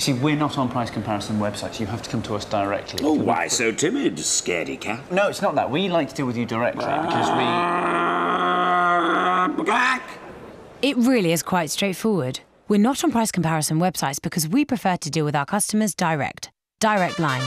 You see, we're not on price comparison websites. You have to come to us directly. Oh, why so timid, scaredy cat? No, it's not that. We like to deal with you directly because we. Ah, it really is quite straightforward. We're not on price comparison websites because we prefer to deal with our customers direct. Direct Line.